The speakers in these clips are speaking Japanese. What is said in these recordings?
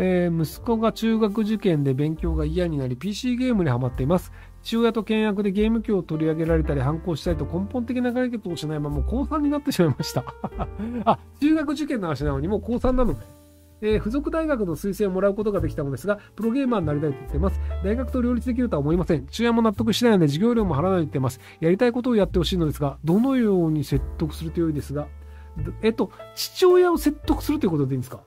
えー、息子が中学受験で勉強が嫌になり PC ゲームにハマっています。父親と契約でゲーム機を取り上げられたり反抗したりと根本的な解決をしないまま高3になってしまいました。あ、中学受験の話なのにもう高3なのね。えー、付属大学の推薦をもらうことができたのですが、プロゲーマーになりたいと言っています。大学と両立できるとは思いません。父親も納得しないので授業料も払わないと言っています。やりたいことをやってほしいのですが、どのように説得すると良いですが、えっと、父親を説得するということでいいんですか？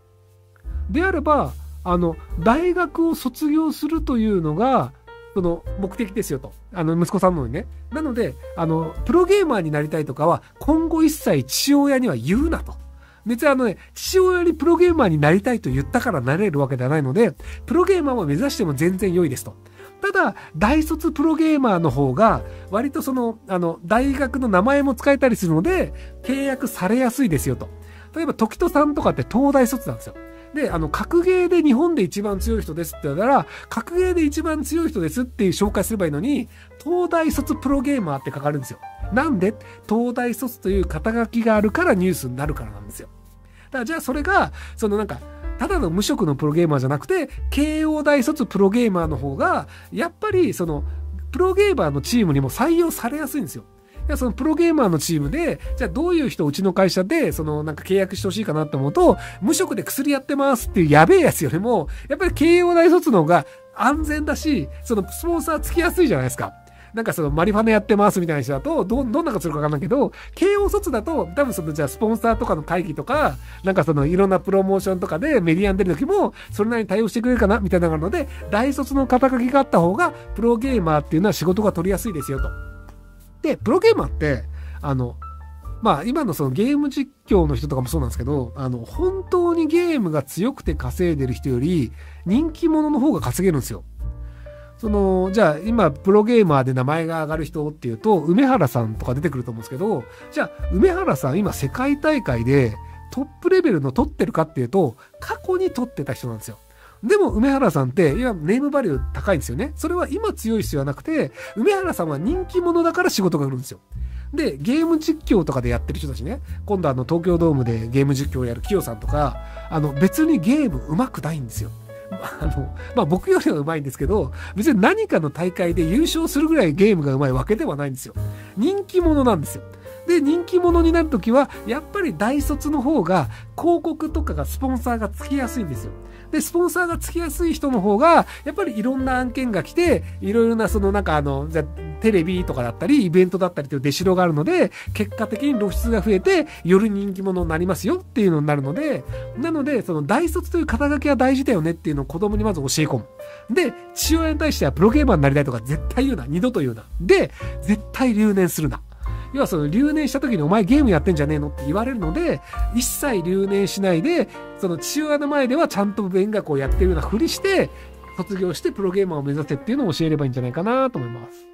であれば、あの、大学を卒業するというのが、その目的ですよと。あの、息子さんのにね。なので、あの、プロゲーマーになりたいとかは、今後一切父親には言うなと。別にあのね、父親にプロゲーマーになりたいと言ったからなれるわけではないので、プロゲーマーを目指しても全然良いですと。ただ、大卒プロゲーマーの方が、割とその、あの、大学の名前も使えたりするので、契約されやすいですよと。例えば、時戸さんとかって東大卒なんですよ。で、あの、格ゲーで日本で一番強い人ですって言ったら、格ゲーで一番強い人ですっていう紹介すればいいのに、東大卒プロゲーマーって書かれるんですよ。なんで？東大卒という肩書きがあるからニュースになるからなんですよ。だからじゃあそれが、そのなんか、ただの無職のプロゲーマーじゃなくて、慶応大卒プロゲーマーの方が、やっぱりその、プロゲーマーのチームにも採用されやすいんですよ。や、そのプロゲーマーのチームで、じゃあどういう人うちの会社で、そのなんか契約してほしいかなって思うと、無職で薬やってますっていうやべえやつよりも、やっぱり慶応大卒の方が安全だし、そのスポンサーつきやすいじゃないですか。なんかそのマリファナやってますみたいな人だと、ど、どんなことするかわかんないけど、慶応卒だと、多分そのじゃあスポンサーとかの会議とか、なんかそのいろんなプロモーションとかでメディアに出る時も、それなりに対応してくれるかなみたいなのがあるので、大卒の肩書きがあった方が、プロゲーマーっていうのは仕事が取りやすいですよと。で、プロゲーマーって、あの、まあ今のそのゲーム実況の人とかもそうなんですけど、あの、本当にゲームが強くて稼いでる人より人気者の方が稼げるんですよ。その、じゃあ今プロゲーマーで名前が上がる人っていうと、梅原さんとか出てくると思うんですけど、じゃあ梅原さん今世界大会でトップレベルの取ってるかっていうと、過去に取ってた人なんですよ。でも、梅原さんって、今、ネームバリュー高いんですよね。それは今強い必要はなくて、梅原さんは人気者だから仕事が来るんですよ。で、ゲーム実況とかでやってる人たちね、今度あの東京ドームでゲーム実況をやるキヨさんとか、あの別にゲーム上手くないんですよ。あの、まあ僕よりは上手いんですけど、別に何かの大会で優勝するぐらいゲームが上手いわけではないんですよ。人気者なんですよ。で、人気者になるときは、やっぱり大卒の方が広告とかがスポンサーがつきやすいんですよ。で、スポンサーがつきやすい人の方が、やっぱりいろんな案件が来て、いろいろなそのなんかあの、じゃテレビとかだったり、イベントだったりという出しろがあるので、結果的に露出が増えて、より人気者になりますよっていうのになるので、なので、その大卒という肩書きは大事だよねっていうのを子供にまず教え込む。で、父親に対してはプロゲーマーになりたいとか絶対言うな。二度と言うな。で、絶対留年するな。要はその留年した時にお前ゲームやってんじゃねえのって言われるので、一切留年しないで、その父親の前ではちゃんと勉学をやってるようなふりして、卒業してプロゲーマーを目指せっていうのを教えればいいんじゃないかなと思います。